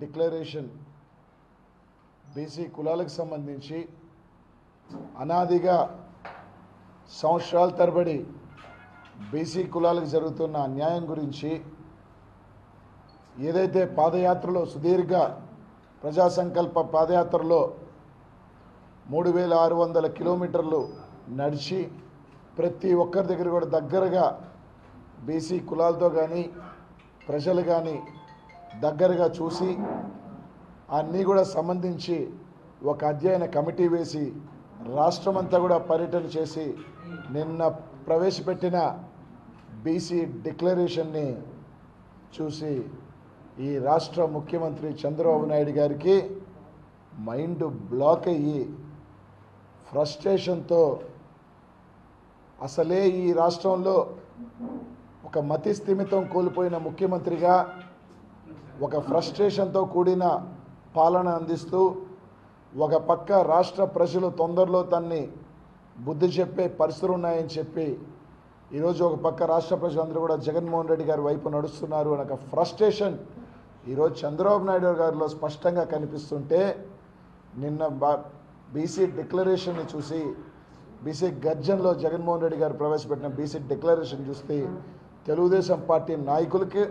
Declaration BC కులాలకు సంబంధించి అనాదిగా సంవత్సరాల తరబడి బీసీ కులాలకు జరుగుతున్న అన్యాయం గురించి ఏదైతే పాదయాత్రలో సుదీర్ఘ ప్రజా సంకల్ప పాదయాత్రలో మూడు వేల ఆరు వందల కిలోమీటర్లు నడిచి ప్రతి ఒక్కరి దగ్గర కూడా దగ్గరగా బీసీ కులాలతో కానీ ప్రజలు కానీ దగ్గరగా చూసి అన్నీ కూడా సంబంధించి ఒక అధ్యయన కమిటీ వేసి రాష్ట్రమంతా కూడా పర్యటన చేసి నిన్న ప్రవేశపెట్టిన బీసీ డిక్లరేషన్ని చూసి ఈ రాష్ట్ర ముఖ్యమంత్రి చంద్రబాబు నాయుడు గారికి మైండ్ బ్లాక్ అయ్యి ఫ్రస్ట్రేషన్తో అసలే ఈ రాష్ట్రంలో ఒక మతి స్థిమితం కోల్పోయిన ముఖ్యమంత్రిగా ఒక ఫ్రస్ట్రేషన్తో కూడిన పాలన అందిస్తూ ఒక పక్క రాష్ట్ర ప్రజలు తొందరలో తన్ని బుద్ధి చెప్పే పరిస్థితులు ఉన్నాయని చెప్పి ఈరోజు ఒక పక్క రాష్ట్ర ప్రజలందరూ కూడా జగన్మోహన్ రెడ్డి గారి వైపు నడుస్తున్నారు అనే ఒక ఫ్రస్ట్రేషన్ ఈరోజు చంద్రబాబు నాయుడు గారిలో స్పష్టంగా కనిపిస్తుంటే నిన్న బా బీసీ డిక్లరేషన్ని చూసి బీసీ గర్జన్లో జగన్మోహన్ రెడ్డి గారు ప్రవేశపెట్టిన బీసీ డిక్లరేషన్ చూస్తే తెలుగుదేశం పార్టీ నాయకులకి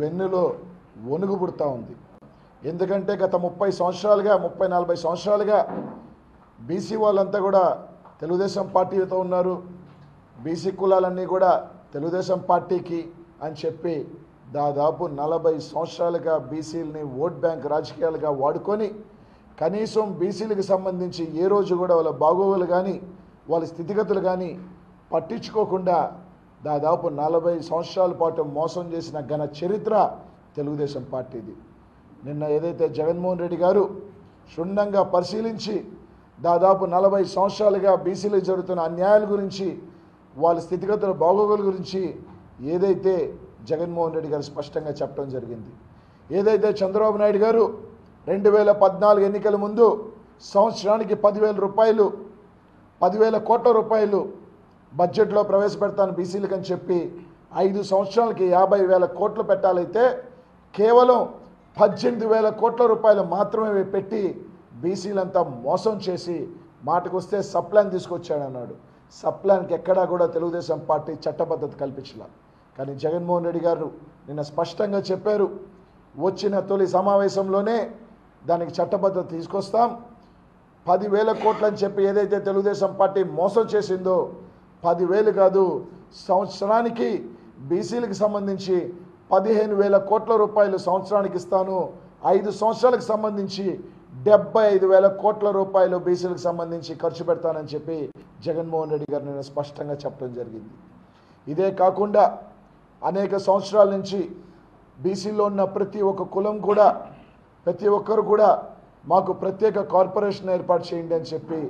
వెన్నులో వణుగు పుడతా ఉంది. ఎందుకంటే గత ముప్పై సంవత్సరాలుగా ముప్పై నలభై సంవత్సరాలుగా బీసీ వాళ్ళంతా కూడా తెలుగుదేశం పార్టీతో ఉన్నారు. బీసీ కులాలన్నీ కూడా తెలుగుదేశం పార్టీకి అని చెప్పి దాదాపు నలభై సంవత్సరాలుగా బీసీలని ఓట్ బ్యాంక్ రాజకీయాలుగా వాడుకొని కనీసం బీసీలకు సంబంధించి ఏ రోజు కూడా వాళ్ళ బాగోగులు కానీ వాళ్ళ స్థితిగతులు కానీ పట్టించుకోకుండా దాదాపు నలభై సంవత్సరాల పాటు మోసం చేసిన ఘన చరిత్ర తెలుగుదేశం పార్టీది. నిన్న ఏదైతే జగన్మోహన్ రెడ్డి గారు క్షుణ్ణంగా పరిశీలించి దాదాపు నలభై సంవత్సరాలుగా బీసీలకు జరుగుతున్న అన్యాయాల గురించి వాళ్ళ స్థితిగతుల బాగోగుల గురించి ఏదైతే జగన్మోహన్ రెడ్డి గారు స్పష్టంగా చెప్పడం జరిగింది. ఏదైతే చంద్రబాబు నాయుడు గారు రెండు వేల పద్నాలుగు ఎన్నికల ముందు సంవత్సరానికి పదివేల రూపాయలు పదివేల కోట్ల రూపాయలు బడ్జెట్లో ప్రవేశపెడతాను బీసీలకు అని చెప్పి ఐదు సంవత్సరాలకి యాభై వేల కోట్లు పెట్టాలైతే కేవలం పద్దెనిమిది వేల కోట్ల రూపాయలు మాత్రమే పెట్టి బీసీలంతా మోసం చేసి మాటకు వస్తే సప్లాన్ తీసుకొచ్చాడన్నాడు. సప్లాన్కి ఎక్కడా కూడా తెలుగుదేశం పార్టీ చట్టబద్ధత కల్పించలా. కానీ జగన్మోహన్ రెడ్డి గారు నిన్న స్పష్టంగా చెప్పారు వచ్చిన తొలి సమావేశంలోనే దానికి చట్టబద్ధత తీసుకొస్తాం. పదివేల కోట్లు అని చెప్పి ఏదైతే తెలుగుదేశం పార్టీ మోసం చేసిందో పదివేలు కాదు సంవత్సరానికి బీసీలకు సంబంధించి పదిహేను వేల కోట్ల రూపాయలు సంవత్సరానికి ఇస్తాను. ఐదు సంవత్సరాలకు సంబంధించి డెబ్బై ఐదు వేల కోట్ల రూపాయలు బీసీలకు సంబంధించి ఖర్చు పెడతానని చెప్పి జగన్మోహన్ రెడ్డి గారు నేను స్పష్టంగా చెప్పడం జరిగింది. ఇదే కాకుండా అనేక సంవత్సరాల నుంచి బీసీలో ఉన్న ప్రతి ఒక్క కులం కూడా ప్రతి ఒక్కరు కూడా మాకు ప్రత్యేక కార్పొరేషన్ ఏర్పాటు చేయండి అని చెప్పి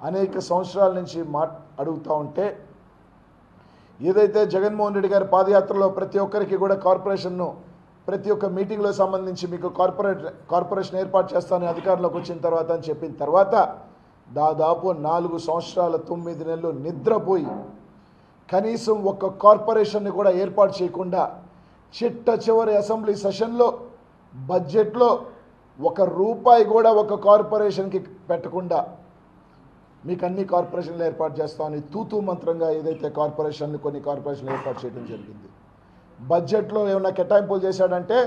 అనేక సంవత్సరాల నుంచి మా అడుగుతూ ఉంటే ఏదైతే జగన్మోహన్ రెడ్డి గారి పాదయాత్రలో ప్రతి ఒక్కరికి కూడా కార్పొరేషన్ను ప్రతి ఒక్క మీటింగ్లో సంబంధించి మీకు కార్పొరేట్ కార్పొరేషన్ ఏర్పాటు చేస్తాను అధికారంలోకి వచ్చిన తర్వాత అని చెప్పిన తర్వాత దాదాపు నాలుగు సంవత్సరాల తొమ్మిది నెలలు నిద్రపోయి కనీసం ఒక్క కార్పొరేషన్ని కూడా ఏర్పాటు చేయకుండా చిట్ట చివరి అసెంబ్లీ సెషన్లో బడ్జెట్లో ఒక రూపాయి కూడా ఒక కార్పొరేషన్కి పెట్టకుండా మీకు అన్ని కార్పొరేషన్లు ఏర్పాటు చేస్తామని తూతూ మంత్రంగా ఏదైతే కార్పొరేషన్లు కొన్ని కార్పొరేషన్లు ఏర్పాటు చేయడం జరిగింది. బడ్జెట్లో ఏమైనా కేటాయింపులు చేశాడంటే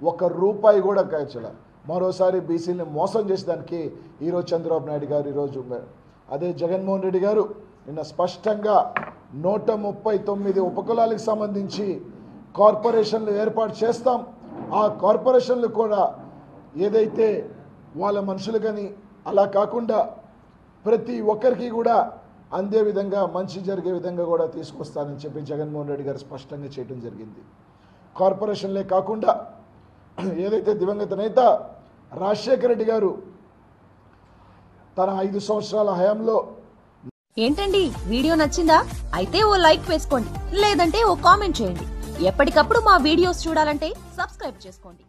ఒక రూపాయి కూడా కాల్చల మరోసారి బీసీని మోసం చేసేదానికి ఈరోజు చంద్రబాబు నాయుడు గారు ఈరోజు అదే జగన్మోహన్ రెడ్డి గారు నిన్న స్పష్టంగా నూట ముప్పై తొమ్మిది ఉపకులాలకు సంబంధించి కార్పొరేషన్లు ఏర్పాటు చేస్తాం. ఆ కార్పొరేషన్లు కూడా ఏదైతే వాళ్ళ మనుషులు కానీ అలా కాకుండా ప్రతి ఒక్కరికి కూడా అందే విధంగా మంచి జరిగే విధంగా కూడా తీసుకొస్తానని చెప్పి జగన్మోహన్ రెడ్డి గారు స్పష్టంగా చేయడం జరిగింది. కార్పొరేషన్లే కాకుండా ఏదైతే దివంగత నేత రాజశేఖర రెడ్డి గారు తన ఐదు సంవత్సరాల హయాంలో ఏంటండి? వీడియో నచ్చిందా? అయితే ఓ లైక్ వేసుకోండి లేదంటే ఓ కామెంట్ చేయండి. ఎప్పటికప్పుడు మా వీడియోస్ చూడాలంటే సబ్స్క్రైబ్ చేసుకోండి.